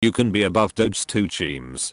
You can be above Doge too Cheems.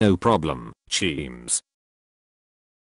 No problem, Cheems.